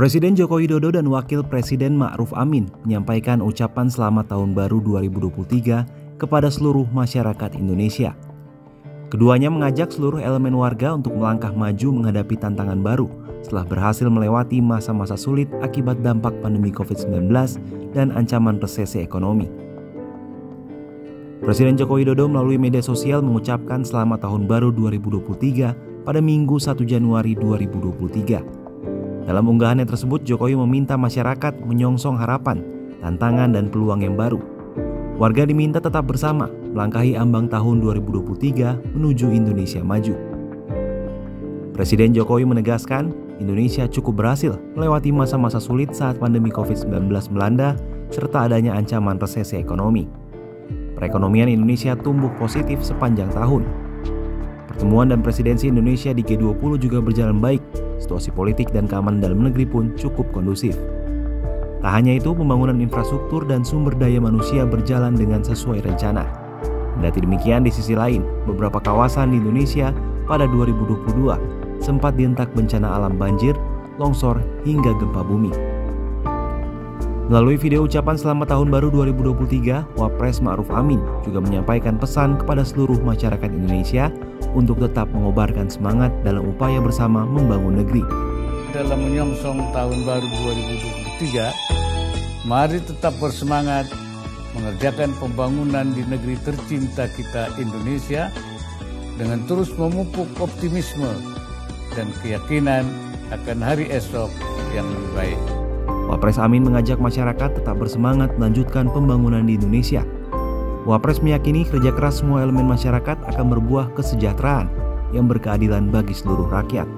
Presiden Joko Widodo dan Wakil Presiden Ma'ruf Amin menyampaikan ucapan selamat tahun baru 2023 kepada seluruh masyarakat Indonesia. Keduanya mengajak seluruh elemen warga untuk melangkah maju menghadapi tantangan baru setelah berhasil melewati masa-masa sulit akibat dampak pandemi COVID-19 dan ancaman resesi ekonomi. Presiden Joko Widodo melalui media sosial mengucapkan selamat tahun baru 2023 pada Minggu 1 Januari 2023. Dalam unggahannya tersebut, Jokowi meminta masyarakat menyongsong harapan, tantangan, dan peluang yang baru. Warga diminta tetap bersama, melangkahi ambang tahun 2023 menuju Indonesia maju. Presiden Jokowi menegaskan, Indonesia cukup berhasil melewati masa-masa sulit saat pandemi COVID-19 melanda serta adanya ancaman resesi ekonomi perekonomian Indonesia tumbuh positif sepanjang tahun. Pertemuan dan presidensi Indonesia di G20 juga berjalan baik, situasi politik dan keamanan dalam negeri pun cukup kondusif. Tak hanya itu, pembangunan infrastruktur dan sumber daya manusia berjalan dengan sesuai rencana. Kendati demikian, di sisi lain, beberapa kawasan di Indonesia pada 2022 sempat dientak bencana alam banjir, longsor, hingga gempa bumi. Melalui video ucapan selamat tahun baru 2023, Wapres Ma'ruf Amin juga menyampaikan pesan kepada seluruh masyarakat Indonesia untuk tetap mengobarkan semangat dalam upaya bersama membangun negeri. Dalam menyongsong tahun baru 2023, mari tetap bersemangat mengerjakan pembangunan di negeri tercinta kita Indonesia dengan terus memupuk optimisme dan keyakinan akan hari esok yang lebih baik. Wapres Amin mengajak masyarakat tetap bersemangat melanjutkan pembangunan di Indonesia. Wapres meyakini kerja keras semua elemen masyarakat akan berbuah kesejahteraan yang berkeadilan bagi seluruh rakyat.